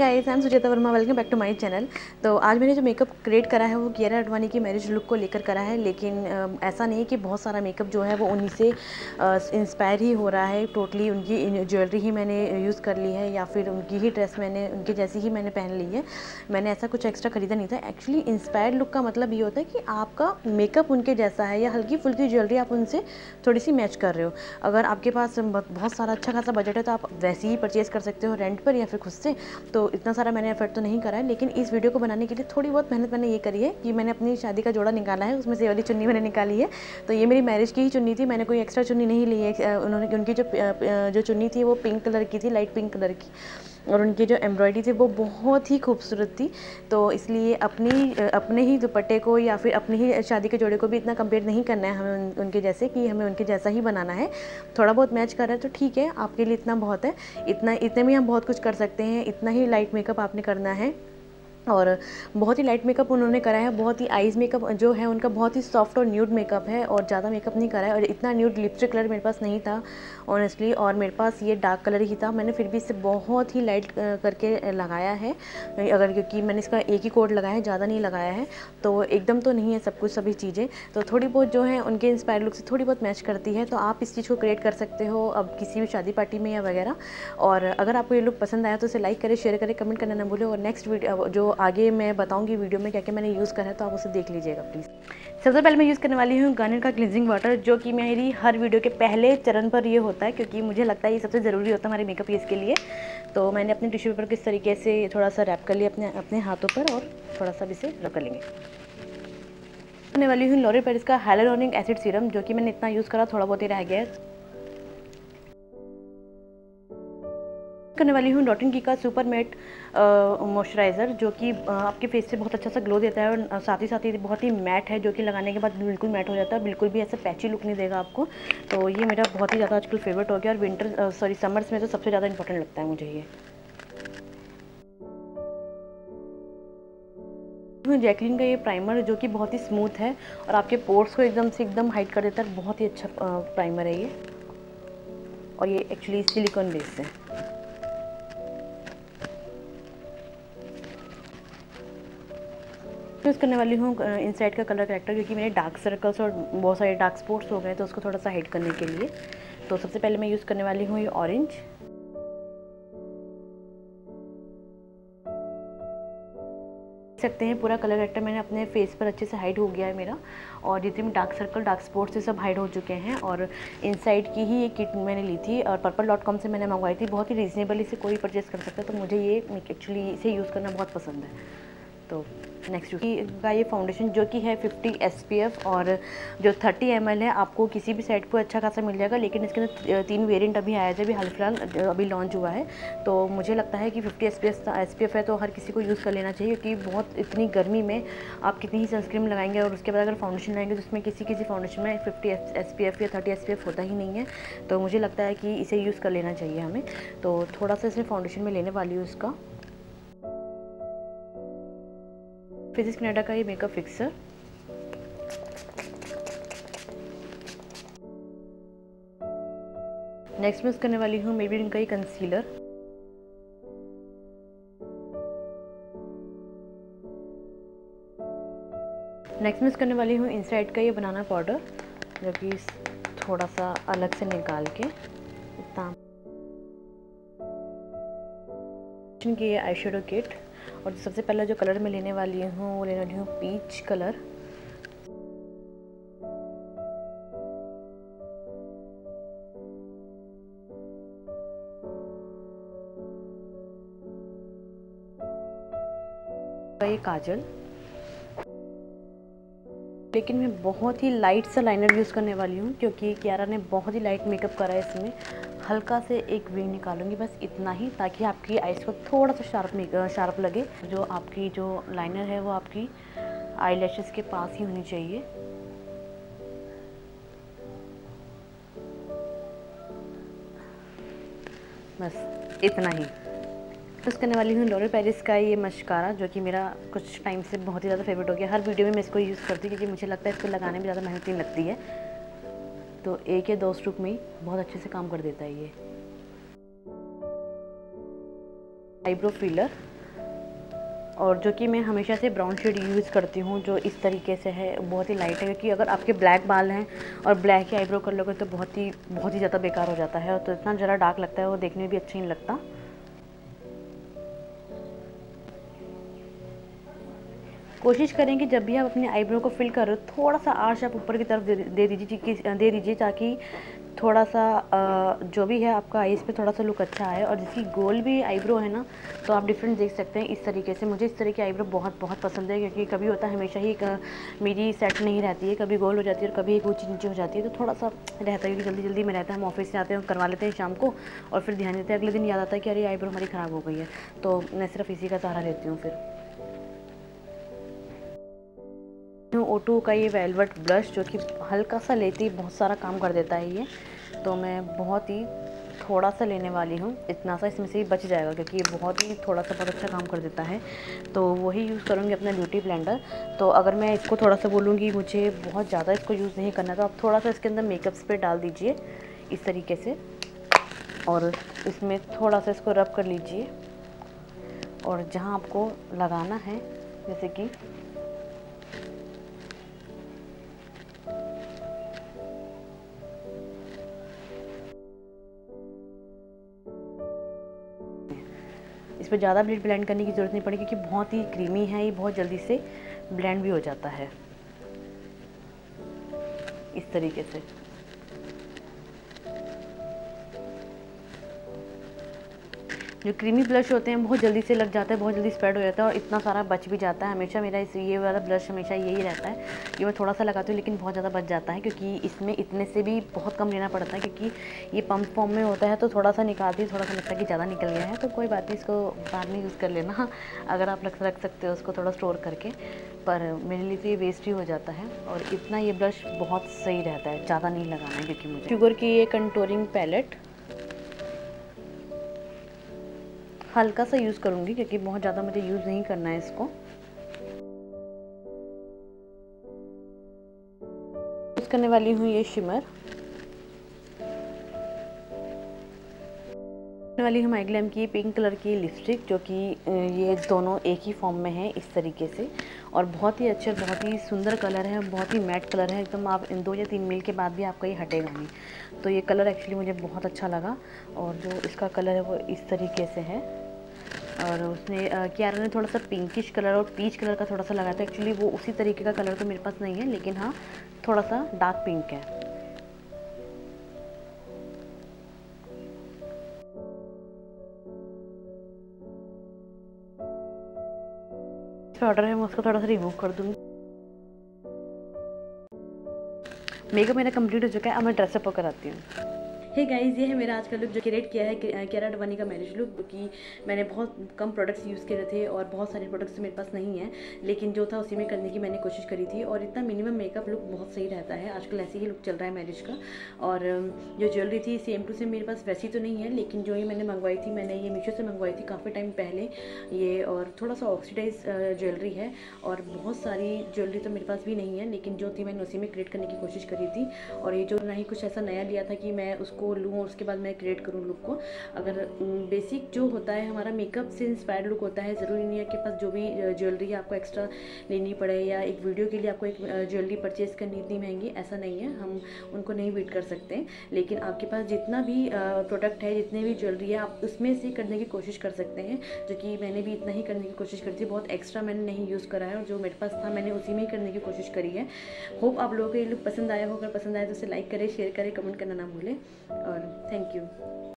Guys I am Sujeta Verma welcome back to my channel. तो आज मैंने जो मेकअप क्रिएट करा है वो कियारा अडवाणी की मैरिज लुक को लेकर करा है, लेकिन ऐसा नहीं है कि बहुत सारा मेकअप जो है वो उन्हीं से इंस्पायर ही हो रहा है। टोटली उनकी ज्वेलरी ही मैंने यूज़ कर ली है, या फिर उनकी ही ड्रेस मैंने, उनकी जैसी ही मैंने पहन ली है। मैंने ऐसा कुछ एक्स्ट्रा खरीदा नहीं था। एक्चुअली इंस्पायर्ड लुक का मतलब ये होता है कि आपका मेकअप उनके जैसा है, या हल्की फुल्की ज्वेलरी आप उनसे थोड़ी सी मैच कर रहे हो। अगर आपके पास बहुत सारा अच्छा खासा बजट है तो आप वैसे ही परचेज़ कर सकते हो रेंट पर या फिर खुद से। तो इतना सारा मैंने एफर्ट तो नहीं करा है, लेकिन इस वीडियो को बनाने के लिए थोड़ी बहुत मेहनत मैंने ये करी है कि मैंने अपनी शादी का जोड़ा निकाला है, उसमें से वाली चुन्नी मैंने निकाली है। तो ये मेरी मैरिज की ही चुन्नी थी, मैंने कोई एक्स्ट्रा चुन्नी नहीं ली है। उन्होंने, उनकी जो जो चुन्नी थी वो पिंक कलर की थी लाइट पिंक कलर की। और उनकी जो एम्ब्रॉयडरी थी वो बहुत ही खूबसूरत थी। तो इसलिए अपनी अपने ही दुपट्टे को या फिर अपनी ही शादी के जोड़े को भी इतना कंपेयर नहीं करना है हमें उन, उनके जैसे कि हमें उनके जैसा ही बनाना है। थोड़ा बहुत मैच कर रहा है तो ठीक है आपके लिए इतना बहुत है। इतना इतने में हम बहुत कुछ कर सकते हैं इतना ही लाइट मेकअप आपने करना है। और बहुत ही लाइट मेकअप उन्होंने करा है, बहुत ही आइज़ मेकअप जो है उनका बहुत ही सॉफ्ट और न्यूड मेकअप है और ज़्यादा मेकअप नहीं करा है और इतना न्यूड लिपस्टिक कलर मेरे पास नहीं था ऑनेस्टली और मेरे पास ये डार्क कलर ही था। मैंने फिर भी इसे बहुत ही लाइट करके लगाया है। अगर क्योंकि मैंने इसका एक ही कोड लगाया है, ज़्यादा नहीं लगाया है तो एकदम तो नहीं है सब कुछ, सभी चीज़ें। तो थोड़ी बहुत जो है उनके इंस्पायर लुक से थोड़ी बहुत मैच करती है तो आप इस चीज़ को क्रिएट कर सकते हो अब किसी भी शादी पार्टी में या वगैरह। और अगर आपको ये लुक पसंद आया तो उसे लाइक करें शेयर करें कमेंट करना ना भूलें और नेक्स्ट वीडियो जो आगे मैं बताऊँगी वीडियो में क्या क्या मैंने यूज़ करा है तो आप उसे देख लीजिएगा प्लीज़ सबसे पहले मैं यूज़ करने वाली हूँ गार्नियर का क्लिनजिंग वाटर जो कि मेरी हर वीडियो के पहले चरण पर ये होता है, क्योंकि मुझे लगता है ये सबसे ज़रूरी होता है हमारे मेकअप यूज़ के लिए। तो मैंने अपने टिश्यू पेपर किस तरीके से थोड़ा सा रैप कर लिया अपने अपने हाथों पर और थोड़ा सा इसे रब कर लेंगे। करने वाली हूँ लॉरी पेरिस का हेलोनिक एसिड सीरम जो कि मैंने इतना यूज़ करा, थोड़ा बहुत ही रह गया है। करने वाली हूँ डॉटिन की का सुपर मेट मॉइस्चराइज़र जो कि आपके फेस से बहुत अच्छा सा ग्लो देता है और साथ ही साथ ही बहुत ही मैट है, जो कि लगाने के बाद बिल्कुल मैट हो जाता है बिल्कुल भी ऐसा पैची लुक नहीं देगा आपको। तो ये मेरा बहुत ही ज़्यादा आजकल फेवरेट हो गया और विंटर सॉरी समर्स में तो सबसे ज़्यादा इंपॉर्टेंट लगता है मुझे ये। जैकलिन का ये प्राइमर जो कि बहुत ही स्मूथ है और आपके पोर्स को एकदम से एकदम हाइट कर देता है बहुत ही अच्छा प्राइमर है ये। और ये एक्चुअली सिलिकॉन बेस्ड है। यूज़ करने वाली हूँ इनसाइड का कलर करेक्टर क्योंकि मेरे डार्क सर्कल्स और बहुत सारे डार्क स्पॉट्स हो गए तो उसको थोड़ा सा हाइड करने के लिए। तो सबसे पहले मैं यूज़ करने वाली हूँ ये ऑरेंज सकते हैं, पूरा कलर करेक्टर मैंने अपने फेस पर अच्छे से हाइड हो गया है मेरा। और जितने भी डार्क सर्कल डार्क स्पॉट्स से सब हाइड हो चुके हैं। और इनसाइड की ही ये किट मैंने ली थी और पर्पल डॉट कॉम से मैंने मंगवाई थी। बहुत ही रीजनेबली से कोई परचेज़ कर सकता है तो मुझे ये एक्चुअली इसे यूज़ करना बहुत पसंद है। तो नेक्स्ट का ये फाउंडेशन जो कि है 50 एस और जो 30 एम है, आपको किसी भी साइड को अच्छा खासा मिल जाएगा, लेकिन इसके अंदर तीन वेरिएंट अभी आया थे अभी हाल फ़िलहाल अभी लॉन्च हुआ है। तो मुझे लगता है कि 50 एस पी है तो हर किसी को यूज़ कर लेना चाहिए, क्योंकि बहुत इतनी गर्मी में आप कितनी ही सनस्क्रीन लगाएँगे और उसके बाद अगर फाउंडेशन लगाएँगे तो उसमें किसी किसी फाउंडेशन में फिफ्टी एस या थर्टी एस होता ही नहीं है। तो मुझे लगता है कि इसे यूज़ कर लेना चाहिए हमें। तो थोड़ा सा इसमें फाउंडेशन में लेने वाली हूँ इसका। फिजिक्स कनाडा का ये मेकअप फिक्सर नेक्स्ट मैं यूज़ करने वाली हूँ मेबी इनका ही कंसीलर नेक्स्ट मैं यूज़ करने वाली हूँ इनसाइड का ये बनाना पाउडर जो कि थोड़ा सा अलग से निकाल के इतना। की आई शेडो किट और सबसे पहला जो कलर मैं लेने वाली हूँ, वो लेने वाली हूँ पीच कलर ये काजल. लेकिन मैं बहुत ही लाइट सा लाइनर यूज़ करने वाली हूँ, क्योंकि कियारा ने बहुत ही लाइट मेकअप करा है इसमें। हल्का से एक विंग निकालूँगी बस इतना ही, ताकि आपकी आइज़ को थोड़ा सा शार्प शार्प लगे। जो आपकी जो लाइनर है, वो आपकी आई के पास ही होनी चाहिए। बस इतना ही। यूज़ करने वाली हूँ लोरे पेरिस का ये मशकारा, जो कि मेरा कुछ टाइम से बहुत ही ज़्यादा फेवरेट हो गया। हर वीडियो में मैं इसको यूज़ करती हूँ, क्योंकि मुझे लगता है इसको लगाने में ज़्यादा मेहनत नहीं लगती है। तो एक या दो स्ट्रोक में बहुत अच्छे से काम कर देता है ये। आईब्रो फिलर और जो कि मैं हमेशा से ब्राउन शेड यूज़ करती हूँ, जो इस तरीके से है, बहुत ही लाइट है, क्योंकि अगर आपके ब्लैक बाल हैं और ब्लैक ही आईब्रो कर लोगे तो बहुत ही बहुत ही ज़्यादा बेकार हो जाता है। और तो इतना ज़रा डार्क लगता है, वो देखने में भी अच्छा नहीं लगता। कोशिश करें कि जब भी आप अपने आईब्रो को फिल कर रहे हो थोड़ा सा आर्श आप ऊपर की तरफ़ दे दीजिए दे दीजिए ताकि थोड़ा सा जो भी है आपका आईज पे थोड़ा सा लुक अच्छा आए और जिसकी गोल भी आईब्रो है ना तो आप डिफरेंट देख सकते हैं इस तरीके से। मुझे इस तरह की आईब्रो बहुत बहुत पसंद है क्योंकि कभी होता है हमेशा ही एक मेरी सेट नहीं रहती है, कभी गोल हो जाती है और कभी एक ऊँची नीचे हो जाती है तो थोड़ा सा रहता है क्योंकि जल्दी जल्दी में रहता है, हम ऑफ़िस से आते हैं, करवा लेते हैं शाम को और फिर ध्यान देते हैं। अगले दिन याद आता है कि अरे, आईब्रो हमारी ख़राब हो गई है तो मैं सिर्फ़ इसी का सहारा लेती हूँ फिर। ओटो का ये वेलवेट ब्लश जो कि हल्का सा लेती है बहुत सारा काम कर देता है ये तो मैं बहुत ही थोड़ा सा लेने वाली हूँ। इतना सा इसमें से ही बच जाएगा क्योंकि ये बहुत ही थोड़ा सा बहुत अच्छा काम कर देता है। तो वही यूज़ करूँगी अपना ब्यूटी ब्लेंडर तो अगर मैं इसको थोड़ा सा बोलूँगी, मुझे बहुत ज़्यादा इसको यूज़ नहीं करना तो आप थोड़ा सा इसके अंदर मेकअप स्प्रे डाल दीजिए, इस तरीके से। और इसमें थोड़ा सा इसको रब कर लीजिए। और जहाँ आपको लगाना है, जैसे कि इस पर ज़्यादा ब्लेड ब्लेंड करने की ज़रूरत नहीं पड़ेगी क्योंकि बहुत ही क्रीमी है, ये बहुत जल्दी से ब्लेंड भी हो जाता है। इस तरीके से। जो क्रीमी ब्लश होते हैं, बहुत जल्दी से लग जाता है, बहुत जल्दी स्प्रेड हो जाता है और इतना सारा बच भी जाता है हमेशा। मेरा इस ये वाला ब्लश हमेशा यही रहता है कि मैं थोड़ा सा लगाती हूँ, लेकिन बहुत ज़्यादा बच जाता है क्योंकि इसमें इतने से भी बहुत कम लेना पड़ता है क्योंकि ये पम्प फॉर्म में होता है तो थोड़ा सा निकालती थोड़ा सा लगता है कि ज़्यादा निकल गया है। तो कोई बात नहीं, इसको बाद में यूज़ कर लेना, अगर आप रख रख सकते हो उसको थोड़ा स्टोर करके। पर मेरे लिए तो ये वेस्ट ही हो जाता है और इतना ये ब्रश बहुत सही रहता है, ज़्यादा नहीं लगाना है क्योंकि मुझे। शुगर की ये कंटोरिंग पैलेट हल्का सा यूज़ करूँगी क्योंकि बहुत ज़्यादा मुझे यूज़ नहीं करना है इसको। यूज़ करने वाली हूँ ये शिमर वाली हूँ माइग्लैम की पिंक कलर की लिपस्टिक जो कि ये दोनों एक ही फॉर्म में है इस तरीके से। और बहुत ही अच्छे, बहुत ही सुंदर कलर है, बहुत ही मैट कलर है। एकदम आप इन दो या तीन मिल के बाद भी आपका ये हटेगा नहीं। तो ये कलर एक्चुअली मुझे बहुत अच्छा लगा। और जो इसका कलर है वो इस तरीके से है। और उसने क्यारा ने थोड़ा सा पिंकिश कलर और पीच कलर का थोड़ा सा लगाया था। एक्चुअली वो उसी तरीके का कलर तो मेरे पास नहीं है, लेकिन हाँ थोड़ा सा डार्क पिंक है। ऑर्डर है, मैं उसको थोड़ा सा रिमूव कर दूँगी। मेकअप मेरा कंप्लीट हो चुका है, अब मैं ड्रेसअप होकर आती हूँ। हे गाइस ये है मेरा आज का लुक जो क्रिएट किया है केरा डवानी का मैरिज लुक क्योंकि मैंने बहुत कम प्रोडक्ट्स यूज़ किए थे और बहुत सारे प्रोडक्ट्स मेरे पास नहीं है, लेकिन जो था उसी में करने की मैंने कोशिश करी थी और इतना मिनिमम मेकअप लुक बहुत सही रहता है। आजकल ऐसे ही लुक चल रहा है मैरिज का। और जो ज्वेलरी थी सेम टू सेम मेरे पास वैसी तो नहीं है, लेकिन जो ये मैंने मंगवाई थी, मैंने ये मीशो से मंगवाई थी काफ़ी टाइम पहले, ये और थोड़ा सा ऑक्सीडाइज ज्वेलरी है और बहुत सारी ज्वेलरी तो मेरे पास भी नहीं है, लेकिन जो थी मैंने उसी में क्रिएट करने की कोशिश करी थी। और ये जो ना ही कुछ ऐसा नया लिया था कि मैं उसको लूँ और उसके बाद मैं क्रिएट करूँ लुक को। अगर बेसिक जो होता है हमारा मेकअप से इंस्पायर्ड लुक होता है, ज़रूरी नहीं है कि पास जो भी ज्वेलरी आपको एक्स्ट्रा लेनी पड़े या एक वीडियो के लिए आपको एक ज्वेलरी परचेज़ करनी इतनी महँगी, ऐसा नहीं है। हम उनको नहीं वेट कर सकते। लेकिन आपके पास जितना भी प्रोडक्ट है, जितने भी ज्वेलरी है, आप उसमें से करने की कोशिश कर सकते हैं, जो कि मैंने भी इतना ही करने की कोशिश करती थी। बहुत एक्स्ट्रा मैंने नहीं यूज़ करा है और जो मेरे पास था, मैंने उसी में ही करने की कोशिश करी है। होप आप लोगों को ये लुक पसंद आया हो अगर पसंद आया तो उसे लाइक करें शेयर करें कमेंट करना ना भूलें। और थैंक यू